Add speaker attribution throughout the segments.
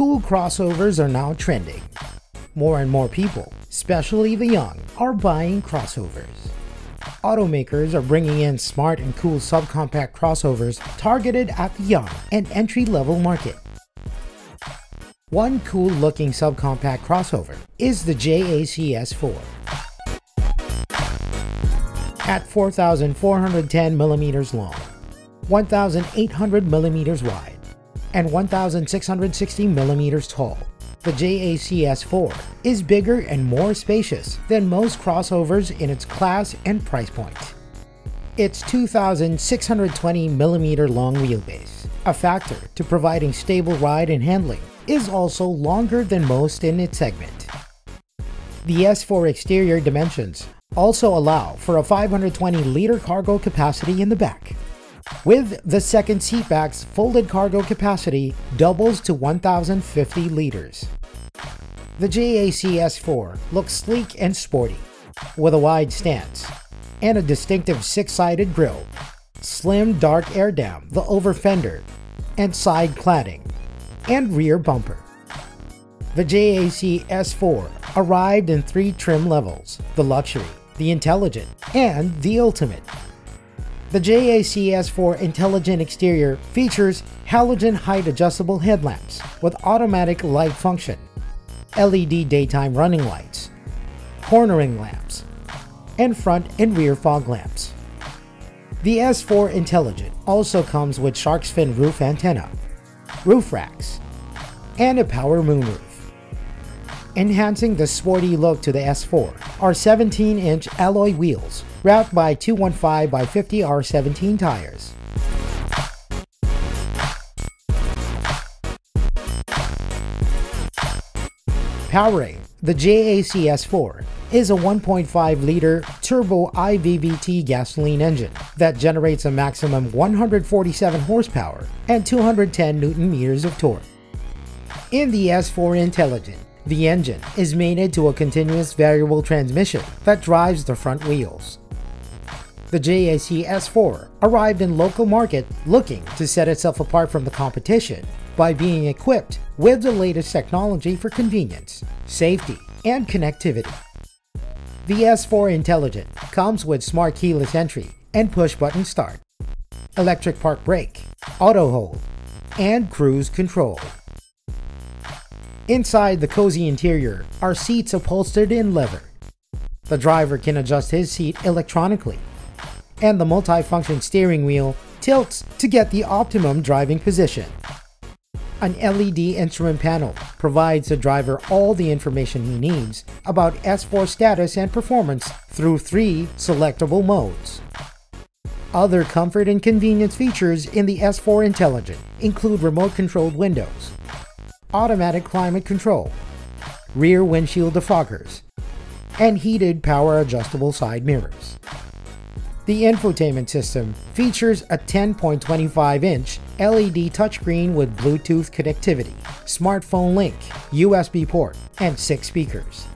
Speaker 1: Cool crossovers are now trending. More and more people, especially the young, are buying crossovers. Automakers are bringing in smart and cool subcompact crossovers targeted at the young and entry-level market. One cool looking subcompact crossover is the JAC S4. At 4,410mm long, 1,800mm wide, and 1,660 millimeters tall, the JAC S4 is bigger and more spacious than most crossovers in its class and price point. Its 2,620 millimeter long wheelbase, a factor to providing stable ride and handling, is also longer than most in its segment. The S4 exterior dimensions also allow for a 520-liter cargo capacity in the back, with the second seatback's folded cargo capacity doubles to 1,050 liters. The JAC S4 looks sleek and sporty, with a wide stance and a distinctive six-sided grille, slim dark air dam, the over fender, and side cladding, and rear bumper. The JAC S4 arrived in three trim levels, the Luxury, the Intelligent, and the Ultimate. The JAC S4 Intelligent exterior features halogen height adjustable headlamps with automatic light function, LED daytime running lights, cornering lamps, and front and rear fog lamps. The S4 Intelligent also comes with shark's fin roof antenna, roof racks, and a power moonroof. Enhancing the sporty look to the S4 are 17-inch alloy wheels wrapped by 215 by 50 R17 tires. Powering the JAC S4 is a 1.5-liter turbo IVVT gasoline engine that generates a maximum 147 horsepower and 210 newton meters of torque. In the S4 Intelligent, the engine is mated to a continuous variable transmission that drives the front wheels. The JAC S4 arrived in local market looking to set itself apart from the competition by being equipped with the latest technology for convenience, safety, and connectivity. The S4 Intelligent comes with smart keyless entry and push-button start, electric park brake, auto hold, and cruise control. Inside the cozy interior are seats upholstered in leather. The driver can adjust his seat electronically, and the multi-function steering wheel tilts to get the optimum driving position. An LED instrument panel provides the driver all the information he needs about S4 status and performance through three selectable modes. Other comfort and convenience features in the S4 Intelligent include remote-controlled windows, automatic climate control, rear windshield defoggers, and heated power adjustable side mirrors. The infotainment system features a 10.25-inch LED touchscreen with Bluetooth connectivity, smartphone link, USB port, and 6 speakers.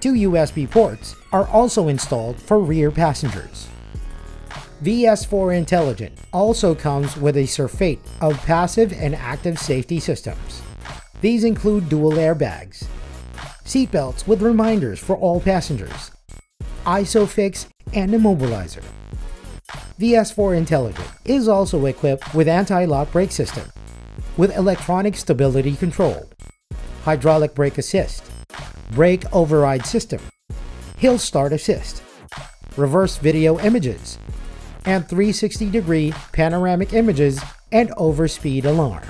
Speaker 1: Two USB ports are also installed for rear passengers. VS4 Intelligent also comes with a surfeit of passive and active safety systems. These include dual airbags, seatbelts with reminders for all passengers, ISOFIX and immobilizer. The S4 Intelligent is also equipped with anti-lock brake system, with electronic stability control, hydraulic brake assist, brake override system, hill start assist, reverse video images, and 360 degree panoramic images and overspeed alarm.